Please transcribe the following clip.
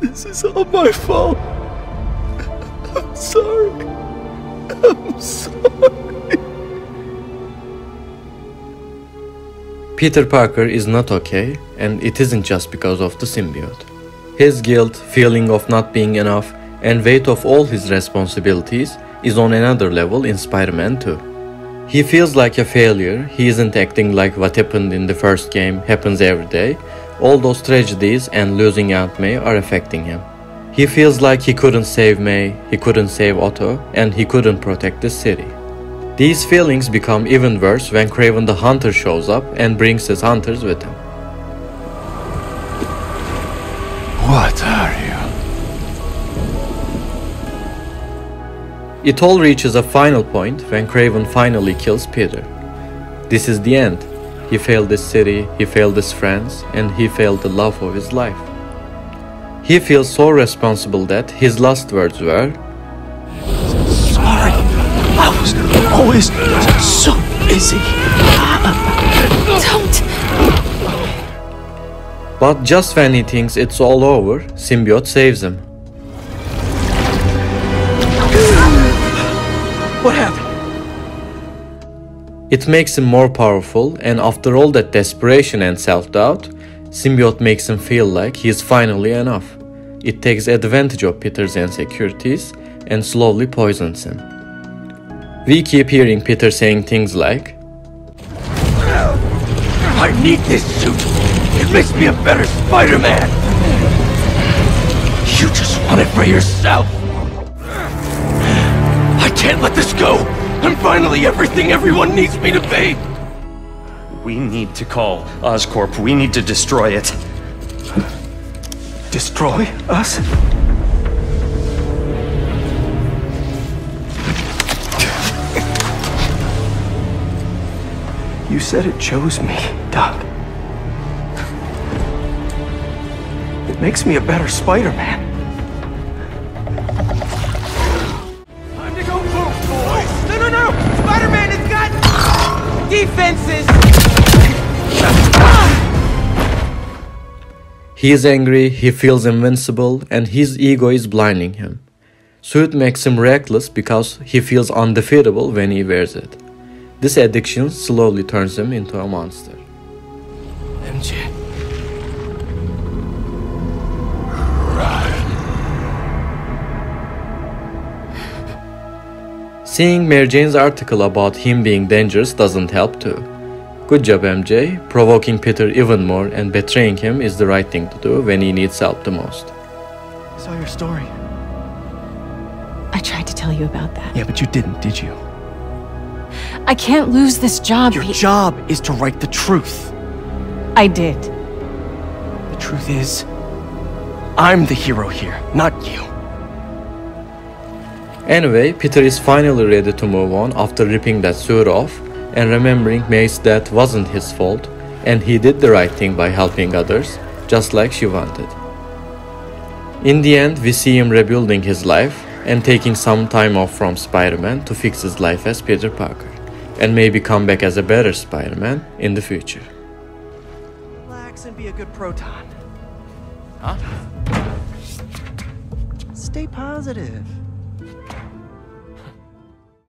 This is all my fault. I'm sorry. I'm sorry. Peter Parker is not okay, and it isn't just because of the symbiote. His guilt, feeling of not being enough, and weight of all his responsibilities is on another level in Spider-Man 2. He feels like a failure, he isn't acting like what happened in the first game happens every day. All those tragedies and losing Aunt May are affecting him. He feels like he couldn't save May, he couldn't save Otto, and he couldn't protect the city. These feelings become even worse when Kraven the Hunter shows up and brings his hunters with him. What are you? It all reaches a final point when Kraven finally kills Peter. This is the end. He failed this city, he failed his friends, and he failed the love of his life. He feels so responsible that his last words were, Sorry. I was always so busy. Don't! but just when he thinks it's all over, Symbiote saves him. What happened? It makes him more powerful, and after all that desperation and self doubt, Symbiote makes him feel like he is finally enough. It takes advantage of Peter's insecurities and slowly poisons him. We keep hearing Peter saying things like, I need this suit. It makes me a better Spider-Man. You just want it for yourself. I can't let this go. I'm finally everything everyone needs me to be. We need to call Oscorp. We need to destroy it. Destroy us? You said it chose me, Doc. It makes me a better Spider-Man. He is angry, he feels invincible, and his ego is blinding him. Suit makes him reckless because he feels undefeatable when he wears it. This addiction slowly turns him into a monster. MJ. Seeing Mary Jane's article about him being dangerous doesn't help too. Good job, MJ. Provoking Peter even more and betraying him is the right thing to do when he needs help the most. I saw your story. I tried to tell you about that. Yeah, but you didn't, did you? I can't lose this job. Your job is to write the truth. I did. The truth is, I'm the hero here, not you. Anyway, Peter is finally ready to move on after ripping that suit off and remembering May's death wasn't his fault and he did the right thing by helping others, just like she wanted. In the end, we see him rebuilding his life and taking some time off from Spider-Man to fix his life as Peter Parker and maybe come back as a better Spider-Man in the future. Relax and be a good proton. Huh? Stay positive.